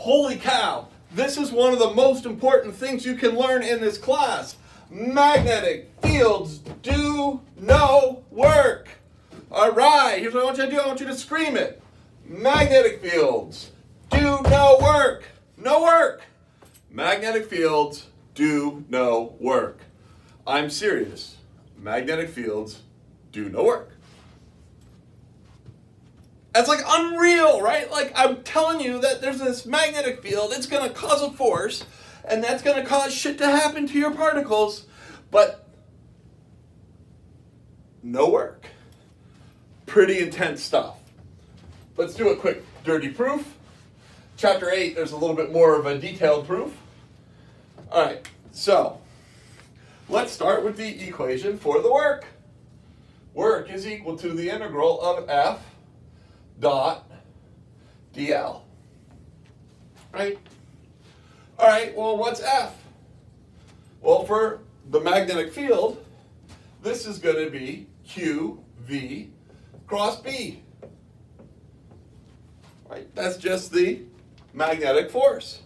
Holy cow, this is one of the most important things you can learn in this class. Magnetic fields do no work. All right, here's what I want you to do. I want you to scream it. Magnetic fields do no work. No work. Magnetic fields do no work. I'm serious. Magnetic fields do no work. That's like unreal, right? Like I'm telling you that there's this magnetic field, it's going to cause a force, and that's going to cause shit to happen to your particles, but no work. Pretty intense stuff. Let's do a quick dirty proof. Chapter 8, there's a little bit more of a detailed proof. All right, so let's start with the equation for the work. Work is equal to the integral of f dot dl. Right? All right, well, what's F? Well, for the magnetic field, this is going to be QV cross B. Right? That's just the magnetic force.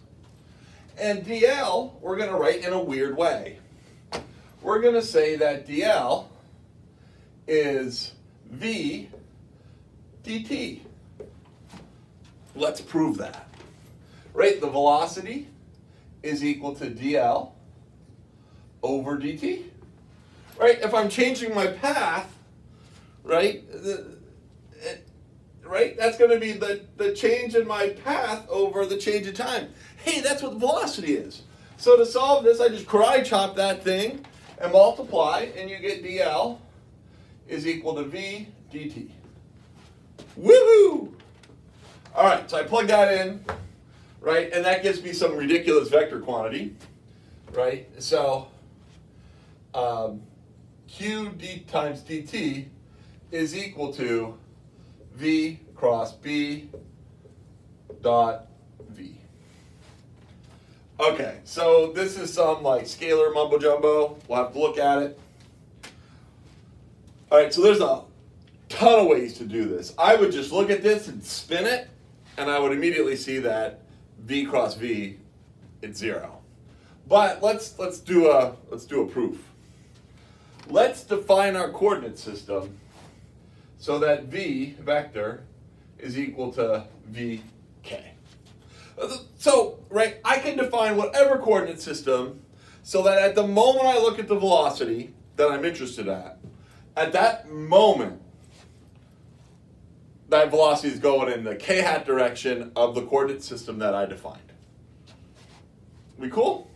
And dl, we're going to write in a weird way. We're going to say that dl is V dt. Let's prove that. Right, the velocity is equal to dl over dt. Right, if I'm changing my path, right, the, it, right, that's going to be the, the change in my path over the change in time. Hey, that's what velocity is. So to solve this, I just cry chop that thing and multiply, and you get dl is equal to v dt. Woohoo! All right, so I plug that in, right, and that gives me some ridiculous vector quantity, right? So um, q d times dt is equal to v cross b dot v. Okay, so this is some like scalar mumbo jumbo. We'll have to look at it. All right, so there's a ton of ways to do this. I would just look at this and spin it, and I would immediately see that v cross v, it's zero. But let's let's do a let's do a proof. Let's define our coordinate system so that v vector is equal to vk. So, right, I can define whatever coordinate system so that at the moment I look at the velocity that I'm interested at, at that moment, that velocity is going in the k hat direction of the coordinate system that I defined. We cool?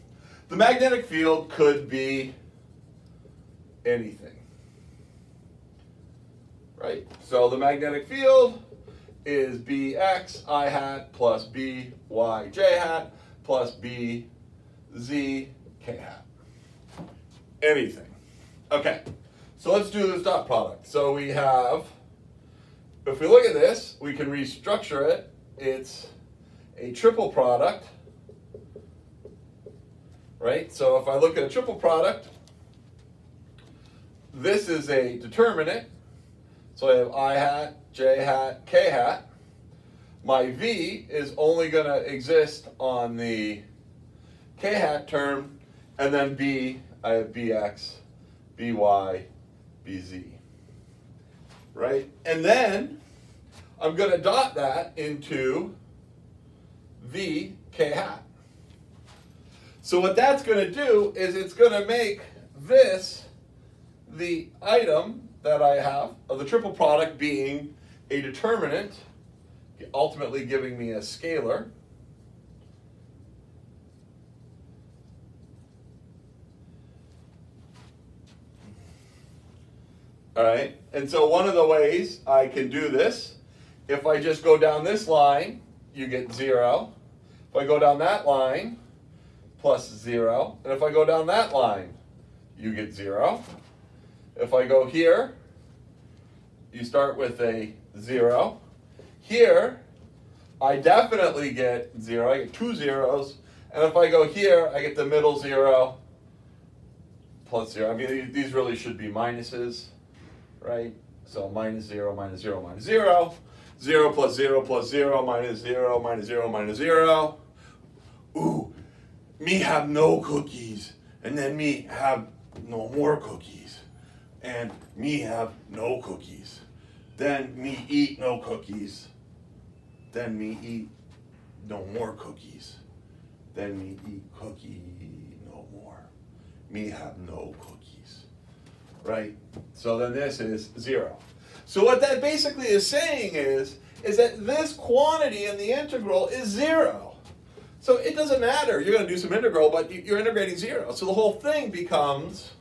The magnetic field could be anything. Right? So the magnetic field is bx i hat plus by j hat plus b z k hat. Anything. Okay. So let's do this dot product. So we have if we look at this, we can restructure it. It's a triple product, right? So if I look at a triple product, this is a determinant. So I have i hat, j hat, k hat. My v is only going to exist on the k hat term, and then b, I have bx, by, bz right? And then I'm going to dot that into V k hat. So what that's going to do is it's going to make this the item that I have of the triple product being a determinant, ultimately giving me a scalar. All right, and so one of the ways I can do this, if I just go down this line, you get zero. If I go down that line, plus zero. And if I go down that line, you get zero. If I go here, you start with a zero. Here, I definitely get zero. I get two zeros. And if I go here, I get the middle zero plus zero. I mean, these really should be minuses right? So minus 0, minus 0, minus 0. 0 plus 0 plus 0 minus 0 minus 0 minus 0. ooh, me have no cookies, and then me have no more cookies, and me have no cookies, then me eat no cookies, then me eat no more cookies, then me eat cookie no more, me have no cookies, right? So then this is zero. So what that basically is saying is, is that this quantity in the integral is zero. So it doesn't matter. You're going to do some integral, but you're integrating zero. So the whole thing becomes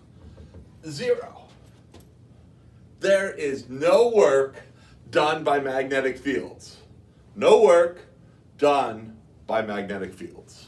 zero. There is no work done by magnetic fields. No work done by magnetic fields.